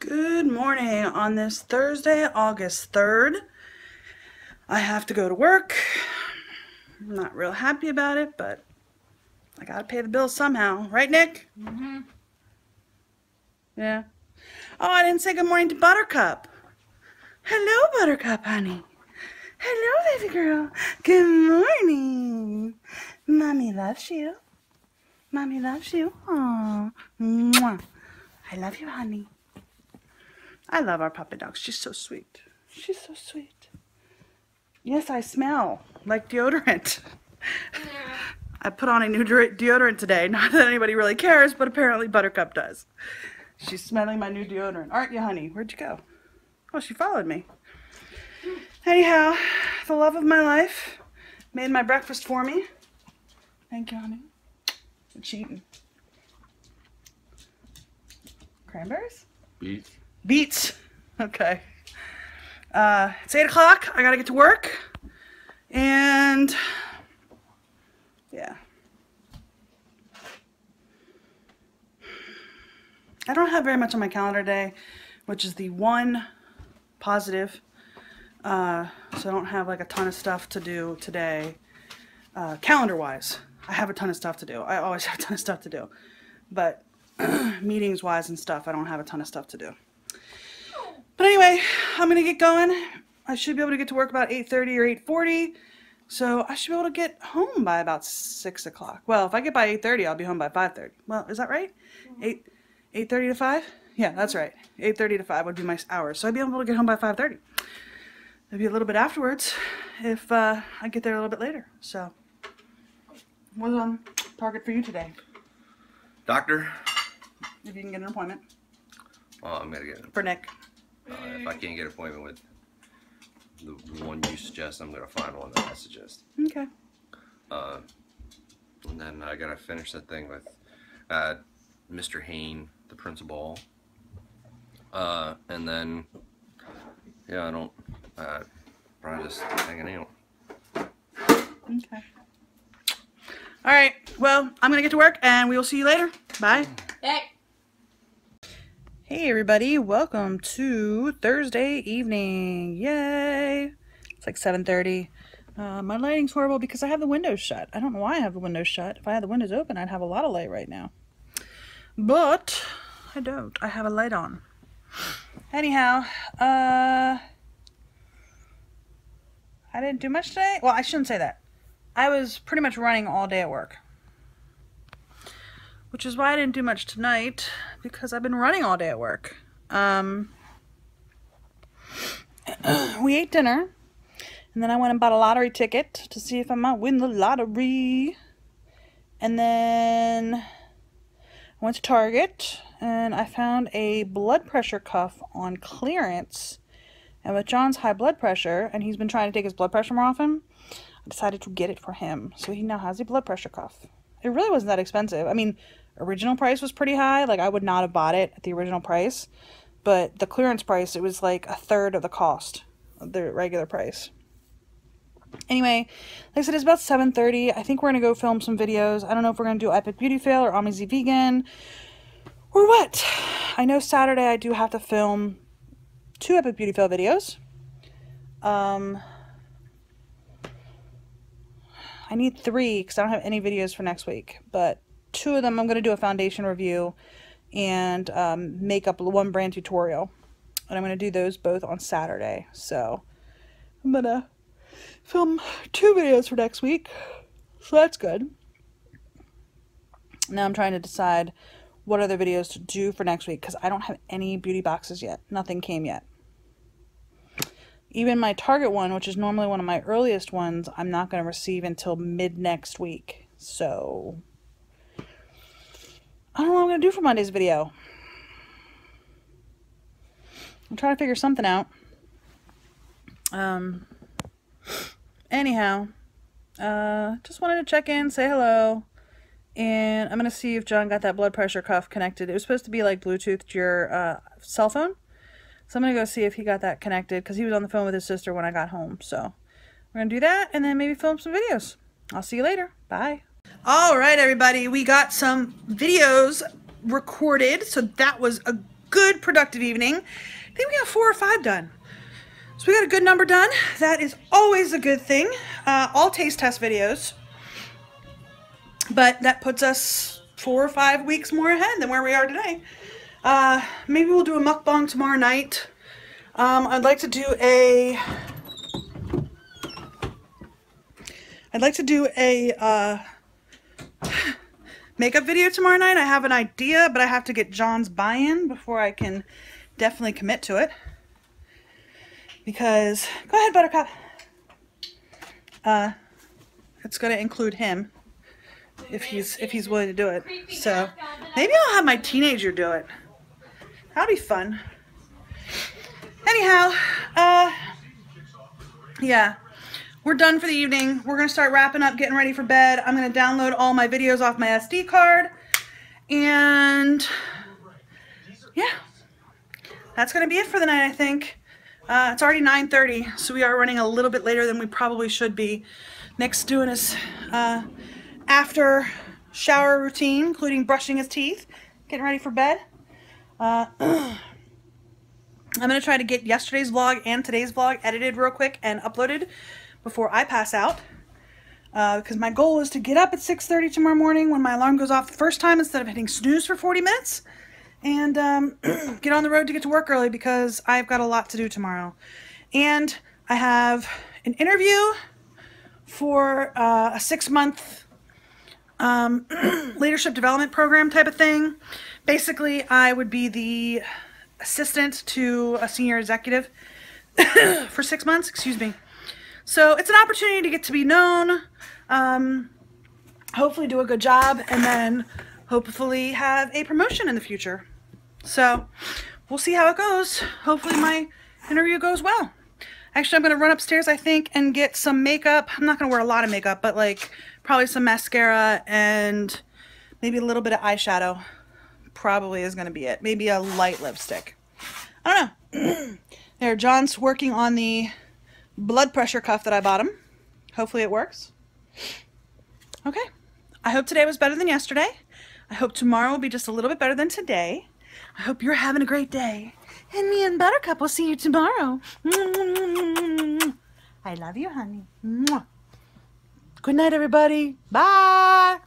Good morning on this Thursday, August 3rd. I have to go to work. I'm not real happy about it, but I gotta pay the bills somehow. Right, Nick? Mm-hmm. Yeah. Oh, I didn't say good morning to Buttercup. Hello, Buttercup, honey. Hello, baby girl. Good morning. Mommy loves you. Mommy loves you. Aww. Mwah. I love you, honey. I love our puppy dog. She's so sweet. She's so sweet. Yes, I smell like deodorant. I put on a new deodorant today. Not that anybody really cares, but apparently Buttercup does. She's smelling my new deodorant. Aren't you, honey? Where'd you go? Oh, she followed me. Anyhow, the love of my life made my breakfast for me. Thank you, honey. You're cheating. Cranberries? Beets. Beets. Okay. Uh, it's 8 o'clock. I gotta get to work. And, yeah. I don't have very much on my calendar today, which is the one positive. Uh, so I don't have like a ton of stuff to do today, uh, calendar-wise. I have a ton of stuff to do. I always have a ton of stuff to do. But meetings-wise and stuff, I don't have a ton of stuff to do. But anyway, I'm going to get going. I should be able to get to work about 8.30 or 8.40. So I should be able to get home by about 6 o'clock. Well, if I get by 8.30, I'll be home by 5.30. Well, is that right? 8, 8.30 to 5? Yeah, that's right. 8.30 to 5 would be my hours. So I'd be able to get home by 5.30. Maybe a little bit afterwards if uh, I get there a little bit later. So what's on target for you today? Doctor. If you can get an appointment. Oh, I'm gonna get it. For Nick. Uh, if I can't get an appointment with the one you suggest, I'm gonna find one that I suggest. Okay. Uh, and then I gotta finish that thing with uh, Mr. Hain, the principal. Uh, and then, yeah, I don't. Uh, probably just hanging out. Okay. All right. Well, I'm gonna get to work, and we will see you later. Bye. Hey. Hey everybody, welcome to Thursday evening. Yay! It's like 7.30. Uh, my lighting's horrible because I have the windows shut. I don't know why I have the windows shut. If I had the windows open, I'd have a lot of light right now. But I don't. I have a light on. Anyhow, uh, I didn't do much today. Well, I shouldn't say that. I was pretty much running all day at work. Which is why I didn't do much tonight, because I've been running all day at work. Um, we ate dinner, and then I went and bought a lottery ticket to see if I might win the lottery. And then I went to Target, and I found a blood pressure cuff on clearance. And with John's high blood pressure, and he's been trying to take his blood pressure more often, I decided to get it for him. So he now has a blood pressure cuff. It really wasn't that expensive. I mean, original price was pretty high. Like, I would not have bought it at the original price. But the clearance price, it was like a third of the cost of the regular price. Anyway, like I said, it's about 7.30. I think we're going to go film some videos. I don't know if we're going to do Epic Beauty Fail or Amazee Vegan or what. I know Saturday I do have to film two Epic Beauty Fail videos. Um, I need three because I don't have any videos for next week. But two of them I'm going to do a foundation review and um, makeup one brand tutorial. And I'm going to do those both on Saturday. So I'm going to film two videos for next week. So that's good. Now I'm trying to decide what other videos to do for next week because I don't have any beauty boxes yet. Nothing came yet. Even my Target one, which is normally one of my earliest ones, I'm not going to receive until mid next week. So I don't know what I'm going to do for Monday's video. I'm trying to figure something out. Um, anyhow, uh, just wanted to check in, say hello. And I'm going to see if John got that blood pressure cuff connected. It was supposed to be like Bluetooth to your uh, cell phone. So I'm going to go see if he got that connected because he was on the phone with his sister when I got home. So we're going to do that and then maybe film some videos. I'll see you later. Bye. All right, everybody. We got some videos recorded. So that was a good productive evening. I think we got four or five done. So we got a good number done. That is always a good thing. Uh, all taste test videos. But that puts us four or five weeks more ahead than where we are today. Uh, maybe we'll do a mukbang tomorrow night. Um, I'd like to do a... I'd like to do a uh, makeup video tomorrow night. I have an idea, but I have to get John's buy-in before I can definitely commit to it. Because, go ahead, Buttercup. Uh, it's going to include him if he's if he's willing to do it. So maybe I'll have my teenager do it. That'll be fun. Anyhow, uh, yeah, we're done for the evening. We're gonna start wrapping up, getting ready for bed. I'm gonna download all my videos off my SD card, and yeah, that's gonna be it for the night. I think. Uh, it's already 9.30, so we are running a little bit later than we probably should be. Nick's doing his uh, after shower routine, including brushing his teeth, getting ready for bed. Uh, I'm going to try to get yesterday's vlog and today's vlog edited real quick and uploaded before I pass out. Because uh, my goal is to get up at 6.30 tomorrow morning when my alarm goes off the first time instead of hitting snooze for 40 minutes. And um, get on the road to get to work early because I've got a lot to do tomorrow. And I have an interview for uh, a six-month um, leadership development program type of thing. Basically, I would be the assistant to a senior executive for six months, excuse me. So it's an opportunity to get to be known, um, hopefully do a good job, and then hopefully have a promotion in the future. So we'll see how it goes. Hopefully my interview goes well. Actually, I'm going to run upstairs, I think, and get some makeup. I'm not going to wear a lot of makeup, but like probably some mascara and maybe a little bit of eyeshadow. Probably is going to be it. Maybe a light lipstick. I don't know. there, John's working on the blood pressure cuff that I bought him. Hopefully it works. Okay. I hope today was better than yesterday. I hope tomorrow will be just a little bit better than today. I hope you're having a great day. And me and Buttercup will see you tomorrow. I love you, honey. Good night, everybody. Bye.